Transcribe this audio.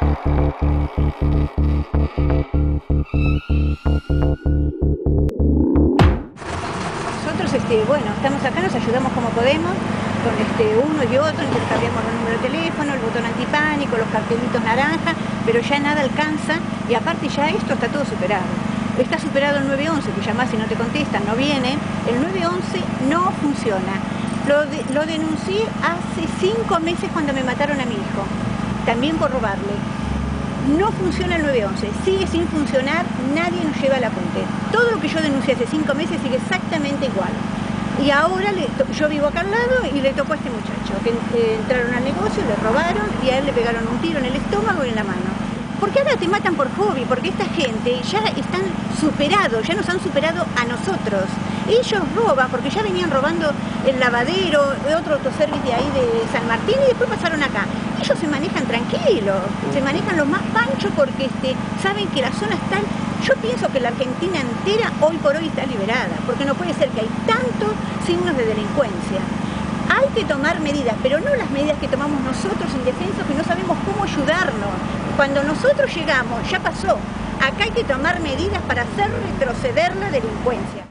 Nosotros, este, bueno, estamos acá, nos ayudamos como podemos, con este, uno y otro, intercambiamos los números de teléfono, el botón antipánico, los cartelitos naranja, pero ya nada alcanza y aparte ya esto está todo superado. Está superado el 911, que llamás y no te contestan, no viene. El 911 no funciona. Lo, lo denuncié hace cinco meses cuando me mataron a mi hijo, también por robarle. No funciona el 911, sigue sin funcionar, nadie nos lleva la apunte. Todo lo que yo denuncié hace cinco meses sigue exactamente igual. Y ahora yo vivo acá al lado y le tocó a este muchacho, que eh, entraron al negocio, le robaron y a él le pegaron un tiro en el estómago y en la mano. Porque ahora te matan por hobby, porque esta gente ya están superados, ya nos han superado a nosotros. Ellos roban, porque ya venían robando el lavadero, otro autoservice de ahí de San Martín y después pasaron acá. Ellos se manejan tranquilos, se manejan lo más pancho porque este, saben que la zona está... Yo pienso que la Argentina entera hoy por hoy está liberada, porque no puede ser que hay tantos signos de delincuencia. Hay que tomar medidas, pero no las medidas que tomamos nosotros indefensos que no sabemos cómo ayudarnos. Cuando nosotros llegamos, ya pasó. Acá hay que tomar medidas para hacer retroceder la delincuencia.